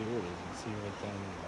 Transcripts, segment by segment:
Here it is. You see right down in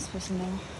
I supposed to know?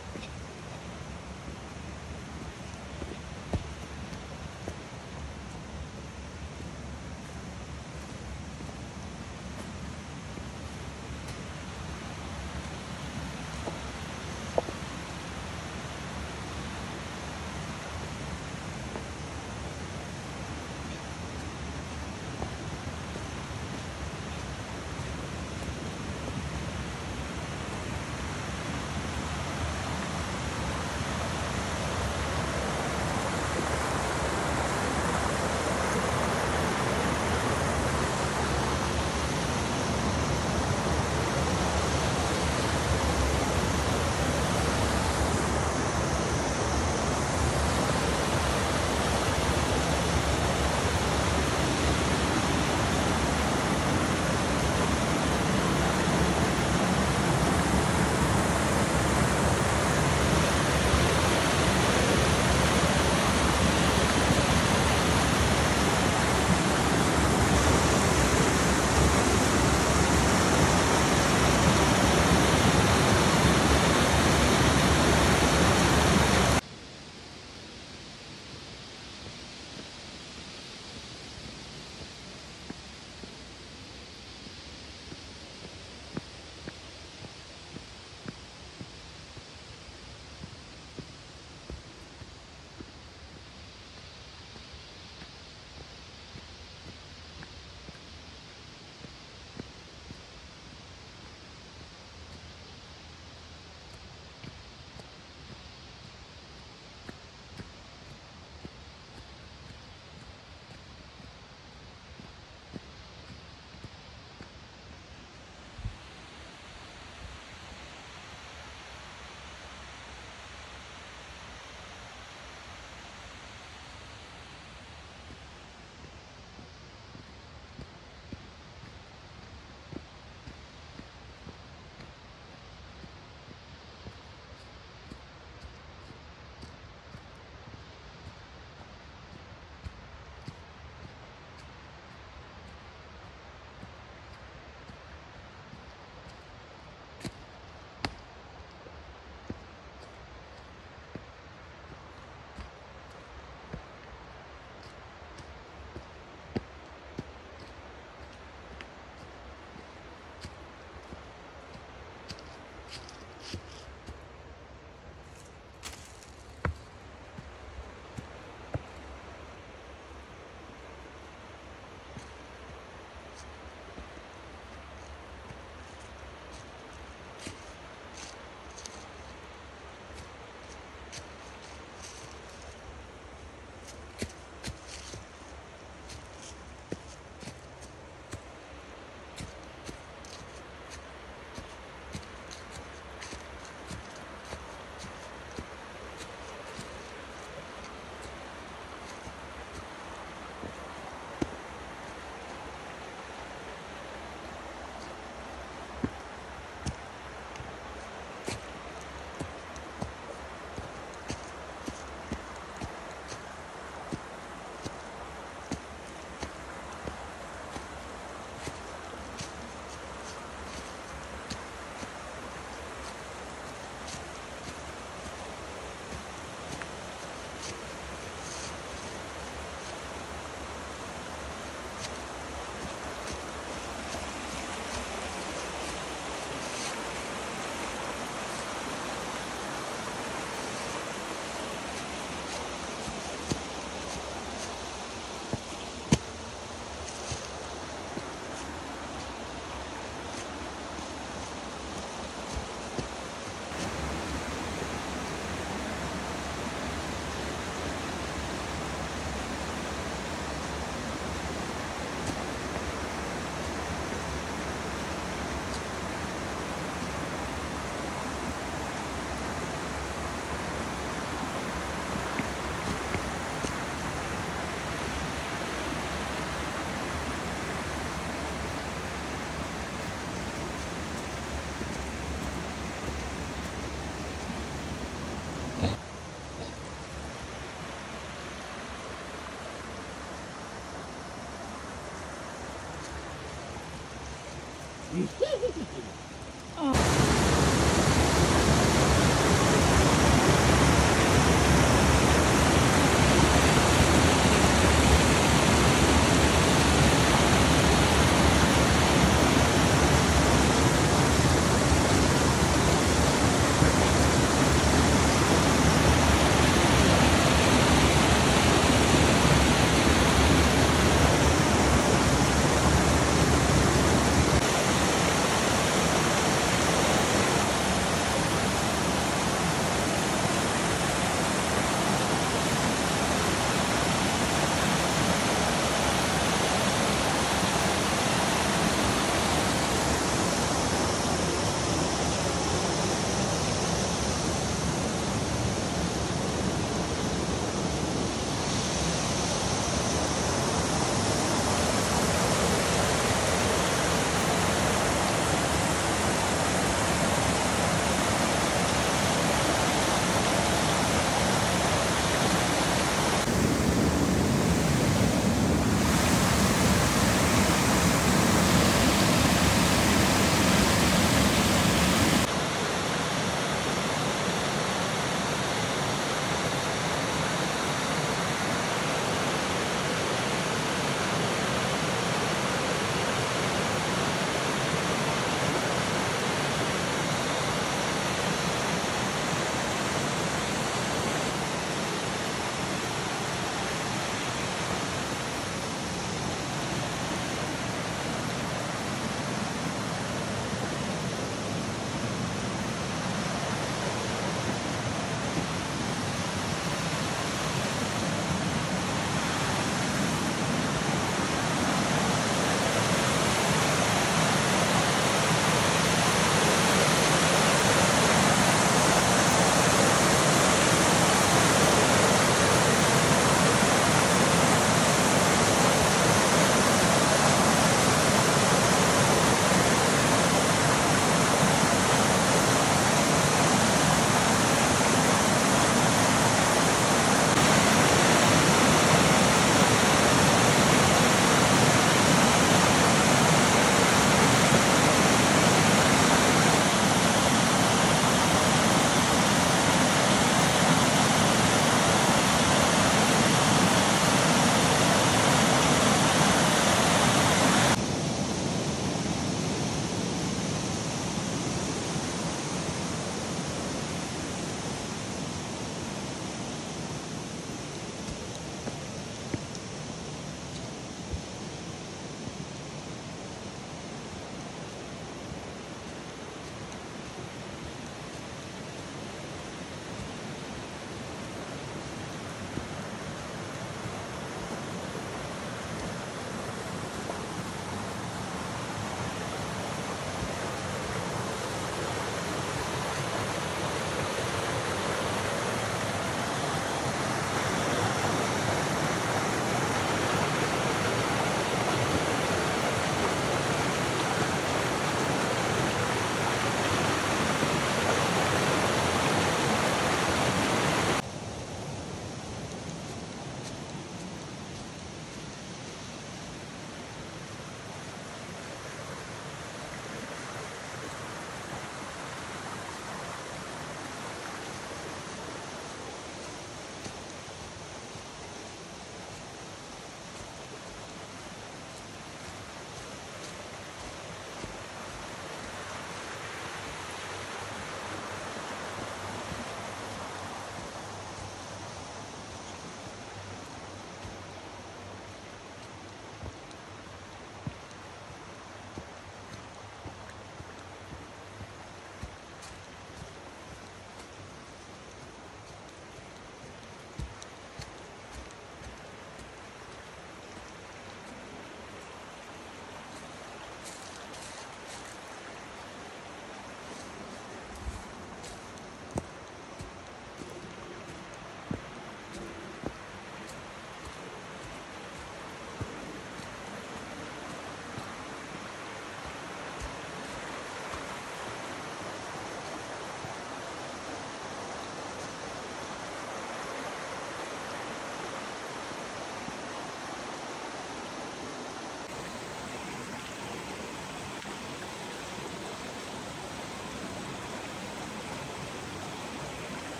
oh.